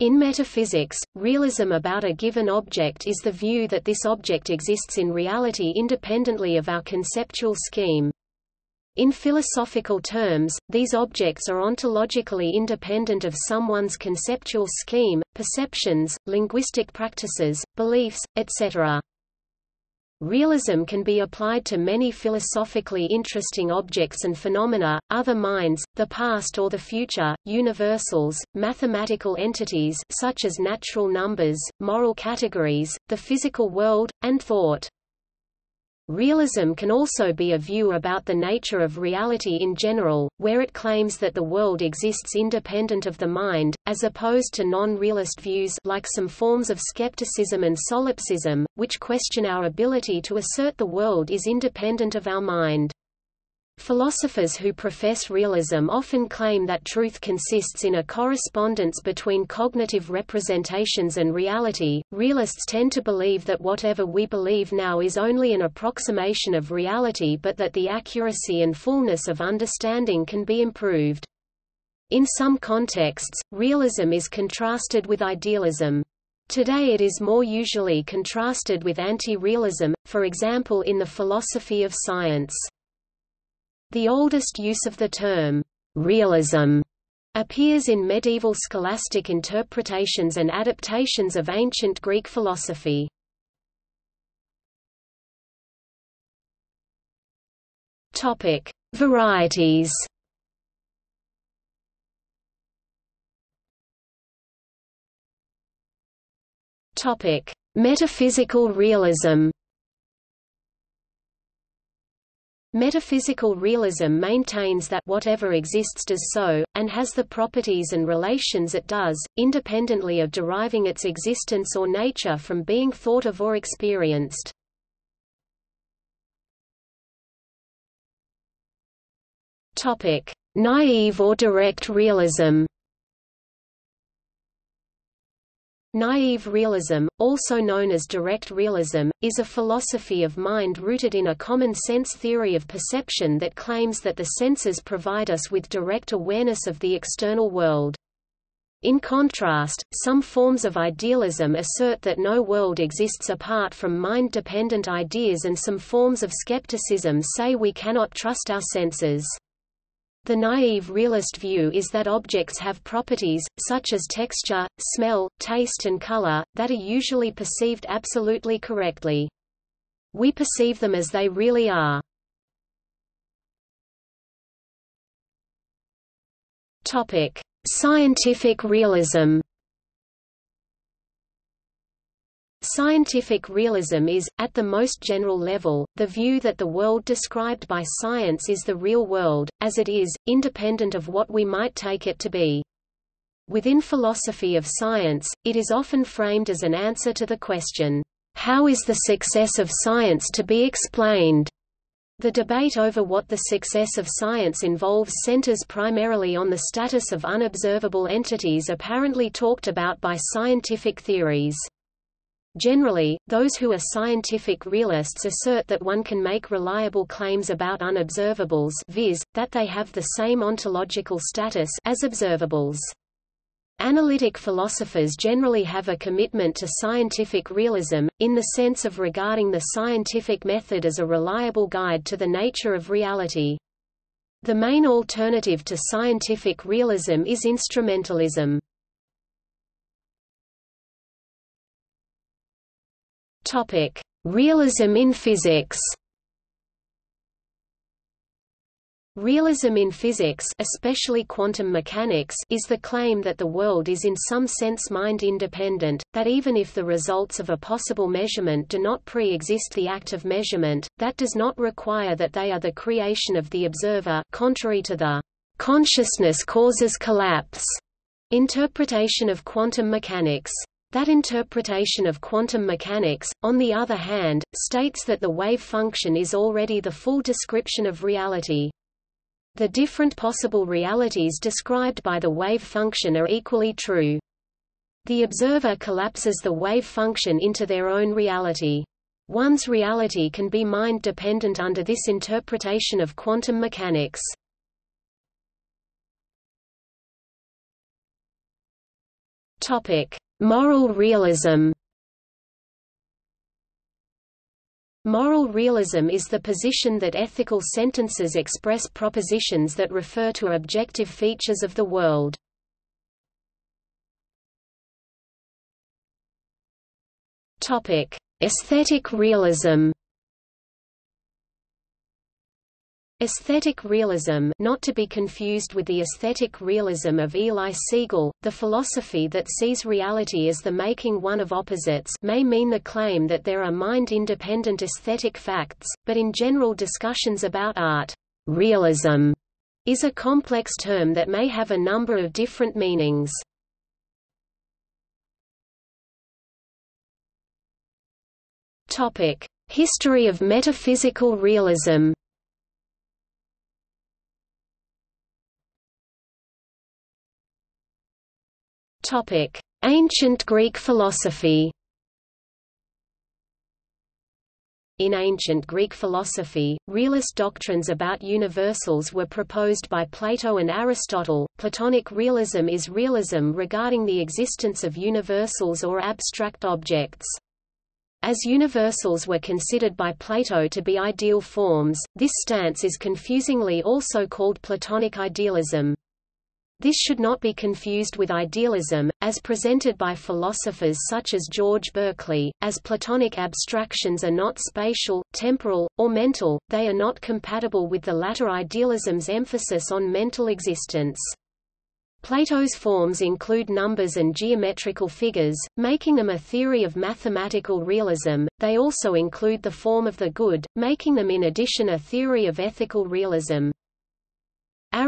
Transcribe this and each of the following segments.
In metaphysics, realism about a given object is the view that this object exists in reality independently of our conceptual scheme. In philosophical terms, these objects are ontologically independent of someone's conceptual scheme, perceptions, linguistic practices, beliefs, etc. Realism can be applied to many philosophically interesting objects and phenomena, other minds, the past or the future, universals, mathematical entities such as natural numbers, moral categories, the physical world, and thought. Realism can also be a view about the nature of reality in general, where it claims that the world exists independent of the mind, as opposed to non-realist views like some forms of skepticism and solipsism, which question our ability to assert the world is independent of our mind. Philosophers who profess realism often claim that truth consists in a correspondence between cognitive representations and reality. Realists tend to believe that whatever we believe now is only an approximation of reality but that the accuracy and fullness of understanding can be improved. In some contexts, realism is contrasted with idealism. Today it is more usually contrasted with anti-realism, for example in the philosophy of science. The oldest use of the term, realism, appears in medieval scholastic interpretations and adaptations of ancient Greek philosophy. Topic: Varieties. Topic: Metaphysical realism. Metaphysical realism maintains that whatever exists does so, and has the properties and relations it does, independently of deriving its existence or nature from being thought of or experienced. Naive or direct realism Naive realism, also known as direct realism, is a philosophy of mind rooted in a common-sense theory of perception that claims that the senses provide us with direct awareness of the external world. In contrast, some forms of idealism assert that no world exists apart from mind-dependent ideas and some forms of skepticism say we cannot trust our senses. The naive realist view is that objects have properties, such as texture, smell, taste and color, that are usually perceived absolutely correctly. We perceive them as they really are. Scientific realism Scientific realism is, at the most general level, the view that the world described by science is the real world, as it is, independent of what we might take it to be. Within philosophy of science, it is often framed as an answer to the question, how is the success of science to be explained? The debate over what the success of science involves centers primarily on the status of unobservable entities apparently talked about by scientific theories. Generally, those who are scientific realists assert that one can make reliable claims about unobservables viz., that they have the same ontological status as observables. Analytic philosophers generally have a commitment to scientific realism, in the sense of regarding the scientific method as a reliable guide to the nature of reality. The main alternative to scientific realism is instrumentalism. Topic: Realism in physics. Realism in physics especially quantum mechanics is the claim that the world is in some sense mind-independent, that even if the results of a possible measurement do not pre-exist the act of measurement, that does not require that they are the creation of the observer contrary to the consciousness causes collapse interpretation of quantum mechanics. That interpretation of quantum mechanics, on the other hand, states that the wave function is already the full description of reality. The different possible realities described by the wave function are equally true. The observer collapses the wave function into their own reality. One's reality can be mind-dependent under this interpretation of quantum mechanics. Topic: Moral realism. Moral realism is the position that ethical sentences express propositions that refer to objective features of the world. Aesthetic realism. Aesthetic realism not to be confused with the aesthetic realism of Eli Siegel, the philosophy that sees reality as the making one of opposites may mean the claim that there are mind-independent aesthetic facts, but in general discussions about art, realism is a complex term that may have a number of different meanings. History of metaphysical realism Topic: Ancient Greek philosophy. In ancient Greek philosophy, realist doctrines about universals were proposed by Plato and Aristotle. Platonic realism is realism regarding the existence of universals or abstract objects. As universals were considered by Plato to be ideal forms, this stance is confusingly also called Platonic idealism. This should not be confused with idealism, as presented by philosophers such as George Berkeley, as Platonic abstractions are not spatial, temporal, or mental, they are not compatible with the latter idealism's emphasis on mental existence. Plato's forms include numbers and geometrical figures, making them a theory of mathematical realism. They also include the form of the good, making them in addition a theory of ethical realism.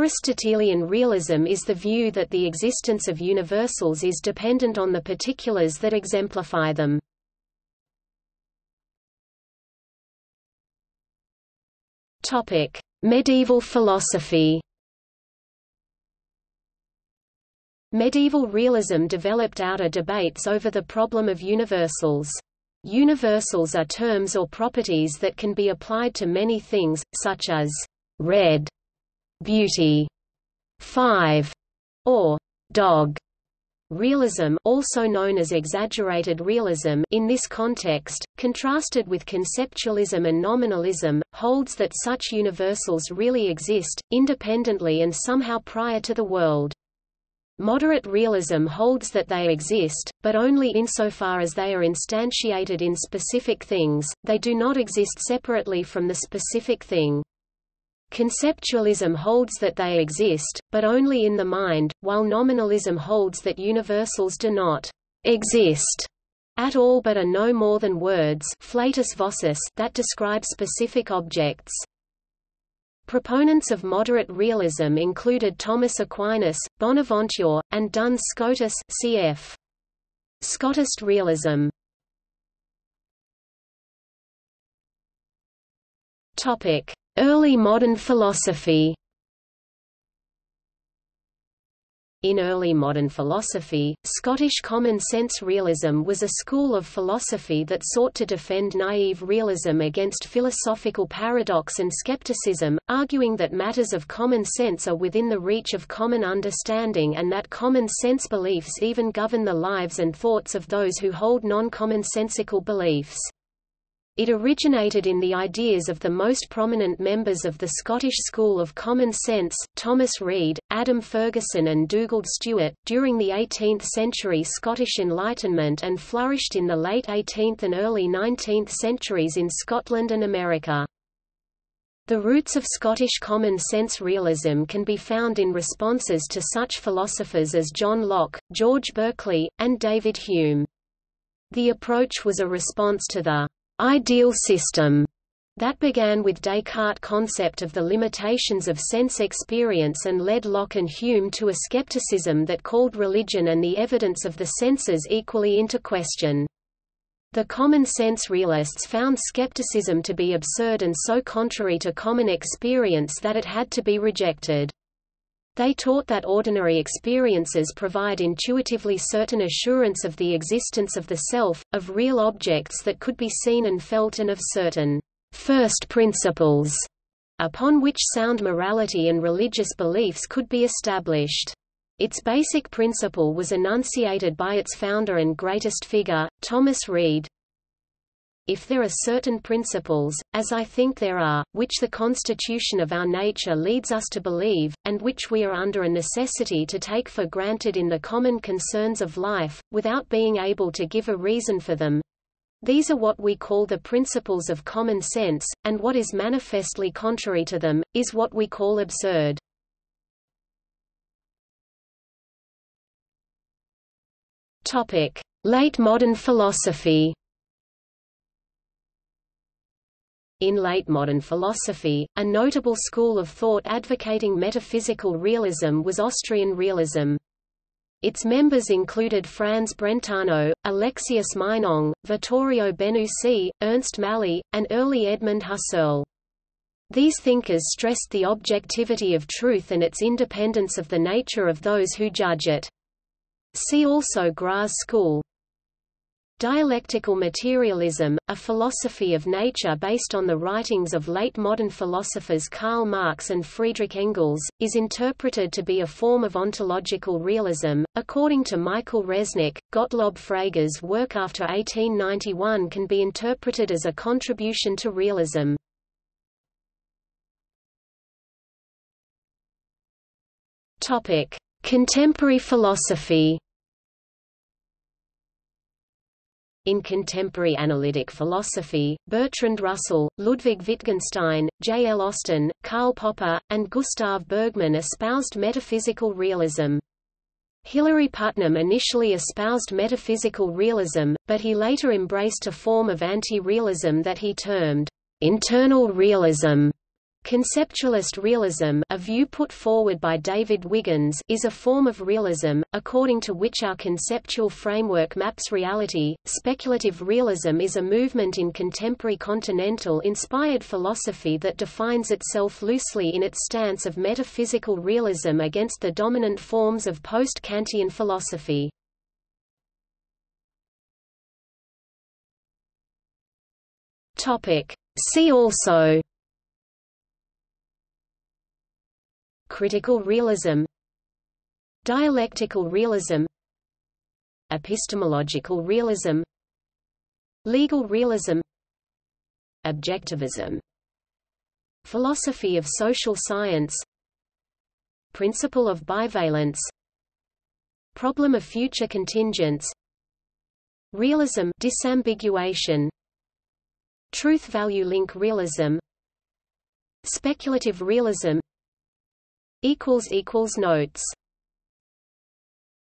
Aristotelian realism is the view that the existence of universals is dependent on the particulars that exemplify them. Medieval philosophy. Medieval realism developed out of debates over the problem of universals. Universals are terms or properties that can be applied to many things, such as red beauty, five, or dog. Realism also known as exaggerated realism in this context, contrasted with conceptualism and nominalism, holds that such universals really exist, independently and somehow prior to the world. Moderate realism holds that they exist, but only insofar as they are instantiated in specific things, they do not exist separately from the specific thing. Conceptualism holds that they exist, but only in the mind, while nominalism holds that universals do not exist at all but are no more than words that describe specific objects. Proponents of moderate realism included Thomas Aquinas, Bonaventure, and Duns Scotus cf. Scotist realism. Early modern philosophy In early modern philosophy, Scottish common-sense realism was a school of philosophy that sought to defend naive realism against philosophical paradox and skepticism, arguing that matters of common sense are within the reach of common understanding and that common-sense beliefs even govern the lives and thoughts of those who hold non-commonsensical beliefs. It originated in the ideas of the most prominent members of the Scottish School of Common Sense, Thomas Reid, Adam Ferguson and Dugald Stewart, during the 18th-century Scottish Enlightenment and flourished in the late 18th and early 19th centuries in Scotland and America. The roots of Scottish common sense realism can be found in responses to such philosophers as John Locke, George Berkeley, and David Hume. The approach was a response to the ideal system that began with Descartes' concept of the limitations of sense experience and led Locke and Hume to a skepticism that called religion and the evidence of the senses equally into question. The common-sense realists found skepticism to be absurd and so contrary to common experience that it had to be rejected. They taught that ordinary experiences provide intuitively certain assurance of the existence of the self, of real objects that could be seen and felt and of certain first principles upon which sound morality and religious beliefs could be established. Its basic principle was enunciated by its founder and greatest figure, Thomas Reid. If there are certain principles, as I think there are, which the constitution of our nature leads us to believe, and which we are under a necessity to take for granted in the common concerns of life, without being able to give a reason for them, these are what we call the principles of common sense, and what is manifestly contrary to them, is what we call absurd. Late modern philosophy In late modern philosophy, a notable school of thought advocating metaphysical realism was Austrian realism. Its members included Franz Brentano, Alexius Meinong, Vittorio Benussi, Ernst Mally, and early Edmund Husserl. These thinkers stressed the objectivity of truth and its independence of the nature of those who judge it. See also Graz school. Dialectical materialism, a philosophy of nature based on the writings of late modern philosophers Karl Marx and Friedrich Engels, is interpreted to be a form of ontological realism. According to Michael Resnik, Gottlob Frege's work after 1891 can be interpreted as a contribution to realism. Topic: Contemporary philosophy. In contemporary analytic philosophy, Bertrand Russell, Ludwig Wittgenstein, J. L. Austin, Karl Popper, and Gustav Bergmann espoused metaphysical realism. Hilary Putnam initially espoused metaphysical realism, but he later embraced a form of anti-realism that he termed internal realism. Conceptualist realism a view put forward by David Wiggins is a form of realism, according to which our conceptual framework maps reality. Speculative realism is a movement in contemporary continental-inspired philosophy that defines itself loosely in its stance of metaphysical realism against the dominant forms of post-Kantian philosophy. See also Critical realism Dialectical realism Epistemological realism Legal realism Objectivism Philosophy of social science Principle of bivalence Problem of future contingents Realism disambiguation Truth-value link realism Speculative realism Notes